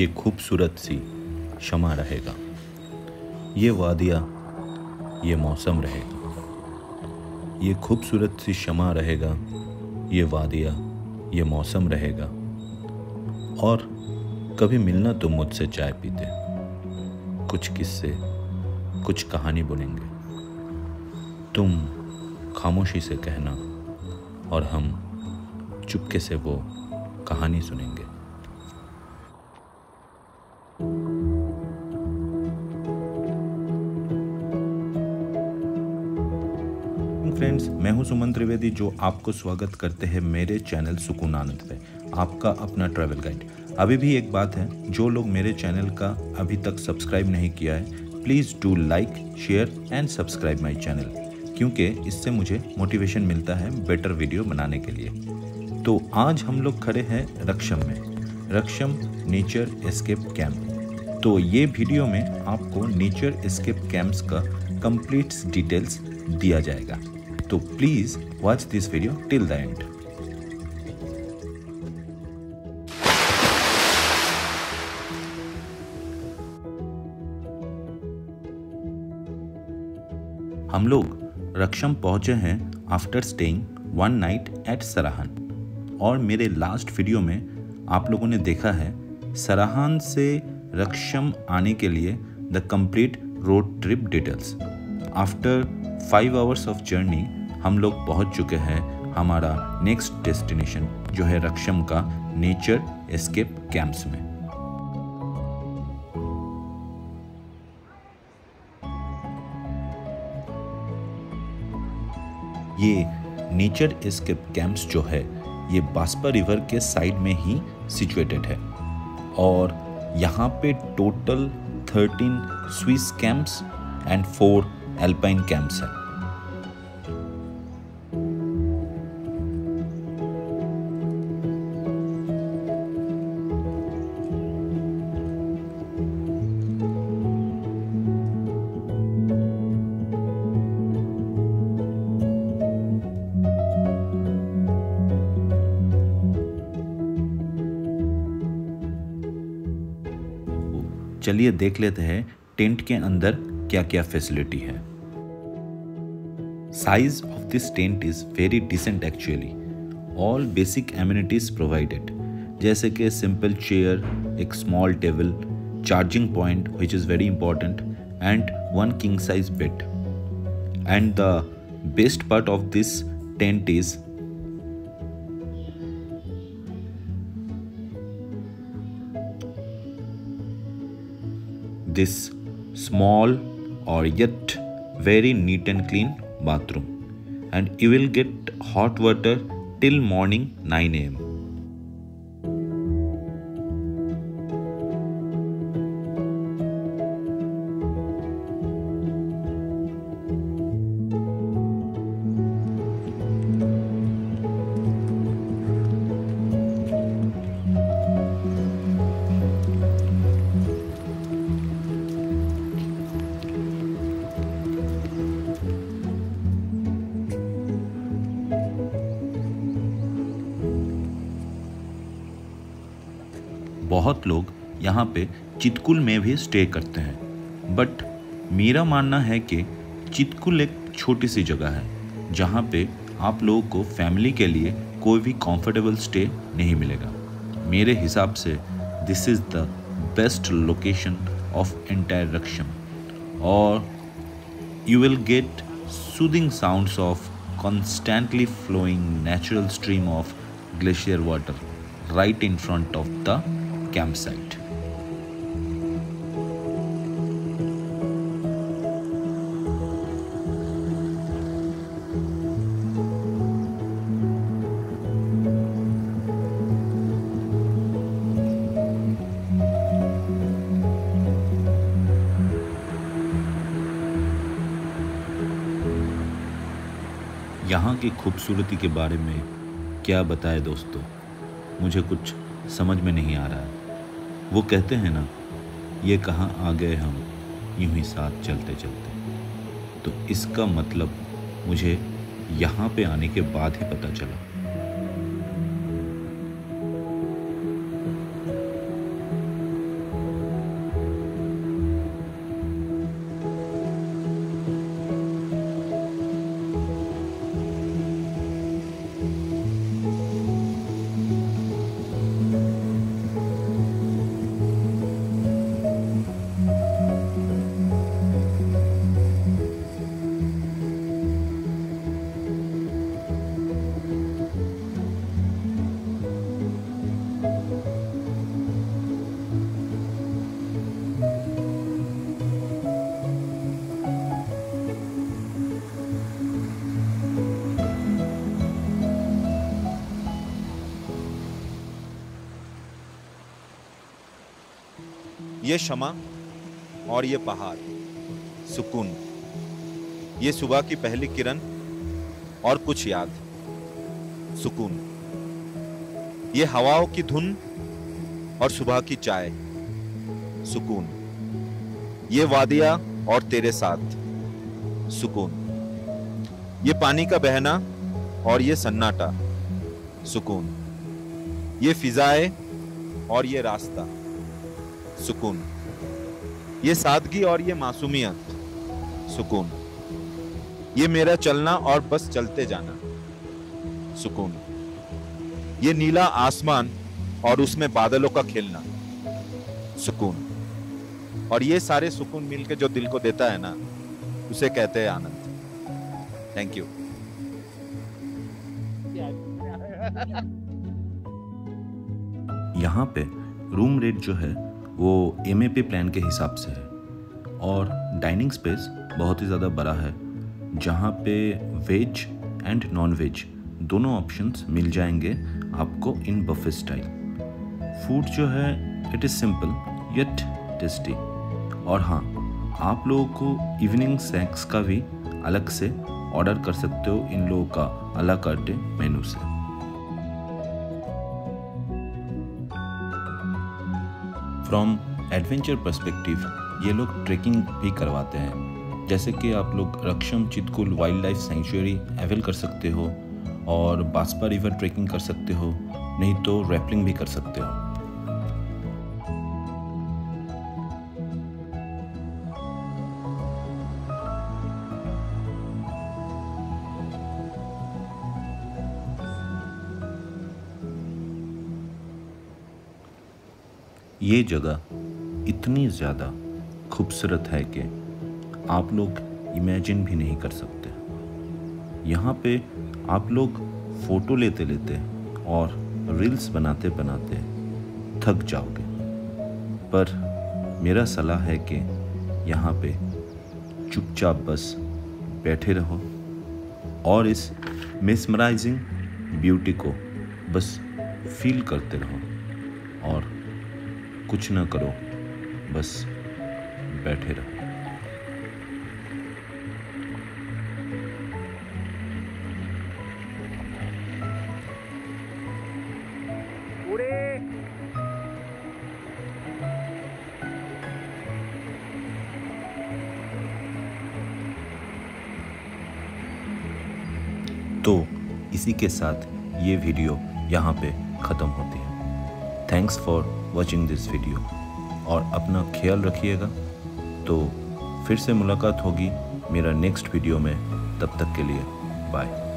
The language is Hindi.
ये खूबसूरत सी शमा रहेगा। ये वादिया, ये मौसम रहेगा। ये खूबसूरत सी शमा रहेगा। ये वादिया, ये मौसम रहेगा। और कभी मिलना तुम मुझसे चाय पीते। कुछ किस्से, कुछ कहानी बुनेंगे। तुम खामोशी से कहना और हम चुपके से वो कहानी सुनेंगे। सुमन त्रिवेदी जो आपको स्वागत करते हैं मेरे चैनल सुकून आनंद पे। आपका अपना ट्रैवल गाइड अभी भी एक बात है, जो लोग मेरे चैनल का अभी तक सब्सक्राइब नहीं किया है please do like share and subscribe my channel क्योंकि इससे मुझे मोटिवेशन मिलता है बेटर वीडियो बनाने के लिए। तो आज हम लोग खड़े हैं रक्षम में। रक्षम नेचर एस्केप कैंप तो ये वीडियो में आपको नेचर एस्केप कैंप्स का कंप्लीट डिटेल्स दिया जाएगा। तो please watch this video till the end हम लोग रक्षम पहुँचे हैं after staying one night at Sarahan और मेरे लास्ट वीडियो में आप लोगों ने देखा है सराहन से रक्षम आने के लिए the complete road trip details after five hours of journey हम लोग पहुँच चुके हैं हमारा नेक्स्ट डेस्टिनेशन जो है रक्षम का नेचर एस्केप कैंप्स में। ये नेचर एस्केप कैंप्स जो है, ये बास्पा रिवर के साइड में ही सिचुएटेड है। और यहाँ पे total thirteen Swiss camps and four alpine camps हैं। चलिए देख लेते हैं टेंट के अंदर क्या क्या फैसिलिटी है। Size of this tent is very decent actually all basic amenities provided जैसे कि सिंपल चेयर एक small table charging point which is very important and one king size bed and the best part of this tent is this small or yet very neat and clean bathroom. And you will get hot water till morning 9 am बहुत लोग यहाँ पे चितकुल में भी स्टे करते हैं। बट मेरा मानना है कि चितकुल एक छोटी सी जगह है, जहाँ पे आप लोगों को फैमिली के लिए कोई भी कंफर्टेबल स्टे नहीं मिलेगा। मेरे हिसाब से this is the best location of entire Rakchham और you will get soothing sounds of constantly flowing natural stream of glacier water right in front of the campsite. यहाँ की खूबसूरती के बारे में क्या बताए दोस्तों मुझे कुछ समझ में नहीं आ रहा है वो कहते हैं ना, ये कहाँ आ गए हम? यूँ ही साथ चलते चलते। तो इसका मतलब मुझे यहाँ पे आने के बाद ही पता चला। ये क्षमा और ये पहाड़, सुकून। ये सुबह की पहली किरण और कुछ याद, सुकून। ये हवाओं की धुन और सुबह की चाय, सुकून। ये वादिया और तेरे साथ, सुकून। ये पानी का बहना और ये सन्नाटा, सुकून। ये फिजाए और ये रास्ता। सुकून। ये सादगी और ये मासूमियत, सुकून। ये मेरा चलना और बस चलते जाना, सुकून। ये नीला आसमान और उसमें बादलों का खेलना, सुकून। और ये सारे सुकून मिलके जो दिल को देता है ना, उसे कहते हैं आनंद। थैंक यू यहाँ पे रूम रेट जो है वो एम प्लान के हिसाब से है। और डाइनिंग स्पेस बहुत ही ज़्यादा बड़ा है, जहाँ पे वेज एंड नॉन वेज दोनों ऑप्शंस मिल जाएँगे आपको इन बफे स्टाइल फ़ूड जो है it is simple yet tasty और हाँ आप लोगों को इवनिंग स्नैक्स का भी अलग से ऑर्डर कर सकते हो इन लोगों का अलग कार्टे मेनू से। फ्रॉम एडवेंचर परस्पेक्टिव ये लोग ट्रेकिंग भी करवाते हैं। जैसे कि आप लोग Rakchham, Chitkul wildlife sanctuary avail कर सकते हो और बासपा रिवर ट्रेकिंग कर सकते हो, नहीं तो रैपलिंग भी कर सकते हो। ये जगह इतनी ज़्यादा खूबसूरत है कि आप लोग इमेजिन भी नहीं कर सकते। यहाँ पे आप लोग फ़ोटो लेते लेते और रील्स बनाते बनाते थक जाओगे। पर मेरा सलाह है कि यहाँ पे चुपचाप बस बैठे रहो और इस मिसमराइजिंग ब्यूटी को बस फील करते रहो और कुछ ना करो। बस बैठे रहो। तो इसी के साथ ये वीडियो यहाँ पे ख़त्म होती है। Thanks for watching this video और अपना ख्याल रखिएगा। तो फिर से मुलाकात होगी मेरा नेक्स्ट वीडियो में। तब तक के लिए बाय